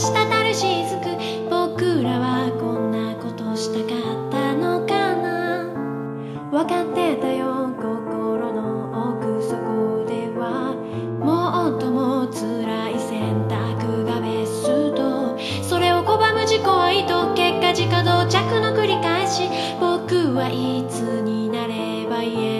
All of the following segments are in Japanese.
滴るし僕らはこんなことしたかったのかな。分かってたよ心の奥底では。もっとも辛い選択がベスト。それを拒む自己愛と結果自家到着の繰り返し。僕はいつになれば言え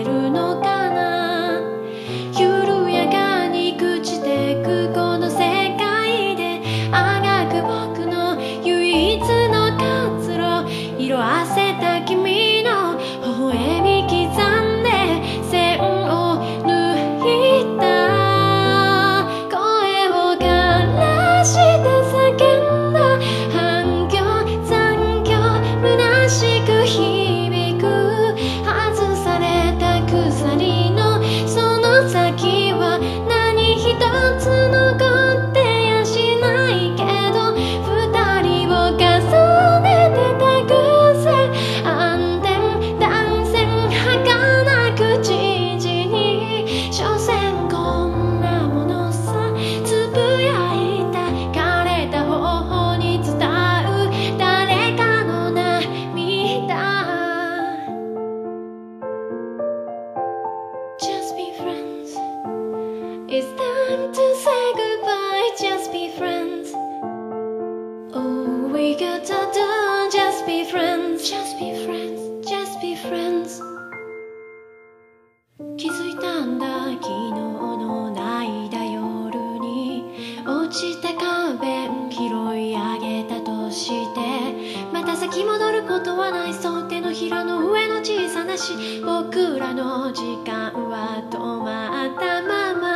き戻ることはないそう手のひらの上の小さなし僕らの時間は止まったまま。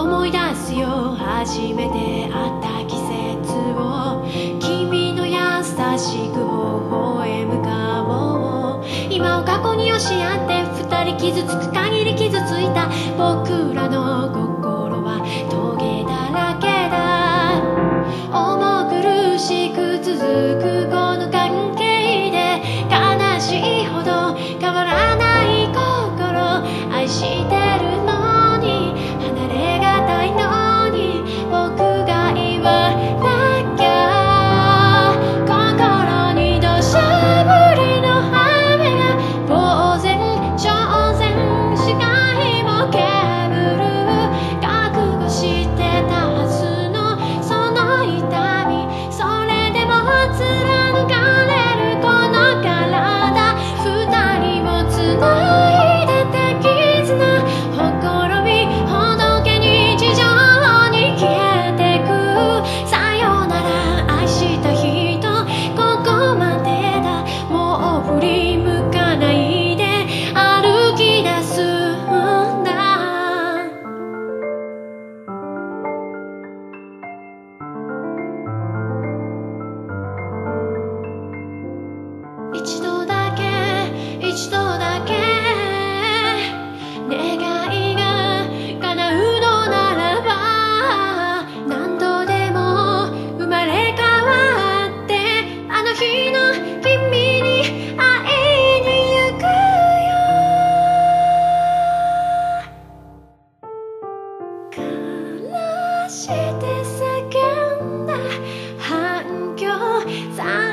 思い出すよ初めて会った季節を。君の優しく微笑む顔を。今を過去に押し合って二人傷つく限り傷ついた。僕らの心 time.